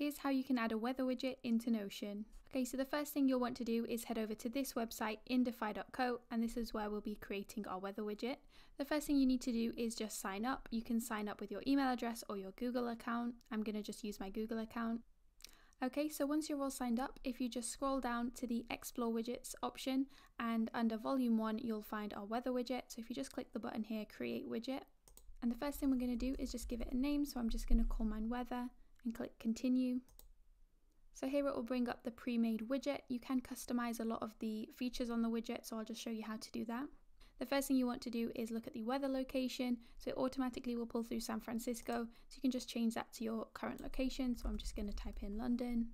Here's how you can add a weather widget into Notion. Okay, so the first thing you'll want to do is head over to this website, indify.co, and this is where we'll be creating our weather widget. The first thing you need to do is just sign up. You can sign up with your email address or your Google account. I'm going to just use my Google account. Okay, so once you're all signed up, if you just scroll down to the Explore Widgets option and under Volume 1, you'll find our weather widget. So if you just click the button here, Create Widget. And the first thing we're going to do is just give it a name. So I'm just going to call mine Weather and click Continue. So here it will bring up the pre-made widget. You can customize a lot of the features on the widget, so I'll just show you how to do that. The first thing you want to do is look at the weather location. So it automatically will pull through San Francisco. So you can just change that to your current location. So I'm just going to type in London.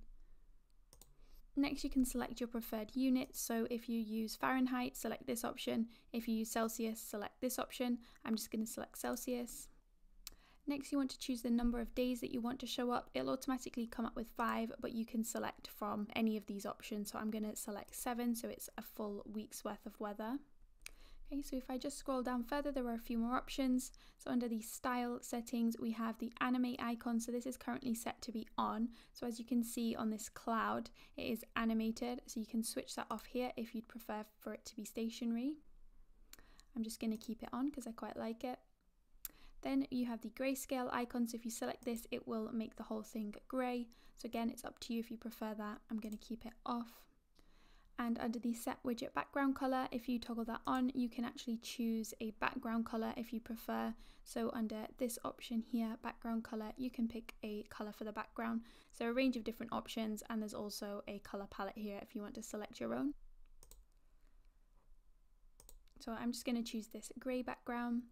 Next, you can select your preferred unit. So if you use Fahrenheit, select this option. If you use Celsius, select this option. I'm just going to select Celsius. Next, you want to choose the number of days that you want to show up. It'll automatically come up with five, but you can select from any of these options. So I'm going to select seven, so it's a full week's worth of weather. Okay, so if I just scroll down further, there are a few more options. So under the style settings, we have the animate icon. So this is currently set to be on. So as you can see on this cloud, it is animated. So you can switch that off here if you'd prefer for it to be stationary. I'm just going to keep it on because I quite like it. Then you have the grayscale icon. So if you select this, it will make the whole thing gray. So again, it's up to you if you prefer that. I'm going to keep it off and under the set widget background color if you toggle that on you can actually choose a background color if you prefer so under this option here background color you can pick a color for the background so a range of different options and there's also a color palette here if you want to select your own so I'm just going to choose this gray background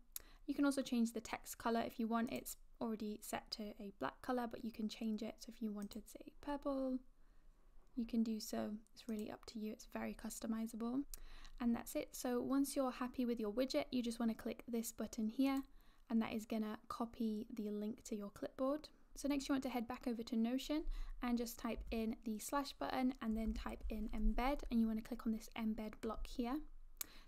you can also change the text color if you want it's already set to a black color but you can change it so if you wanted say purple you can do so. It's really up to you, it's very customizable. And that's it. So once you're happy with your widget, you just want to click this button here, and that is gonna copy the link to your clipboard. So next you want to head back over to Notion and just type in the slash button and then type in embed and you want to click on this embed block here.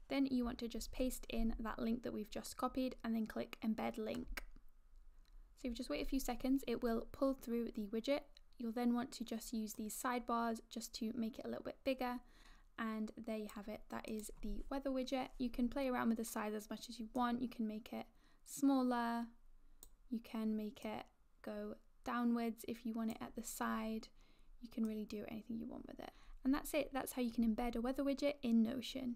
Then you want to just paste in that link that we've just copied and then click embed link. So if you just wait a few seconds, it will pull through the widget You'll then want to just use these sidebars just to make it a little bit bigger. And there you have it. That is the weather widget. You can play around with the size as much as you want. You can make it smaller. You can make it go downwards if you want it at the side. You can really do anything you want with it. And that's it. That's how you can embed a weather widget in Notion.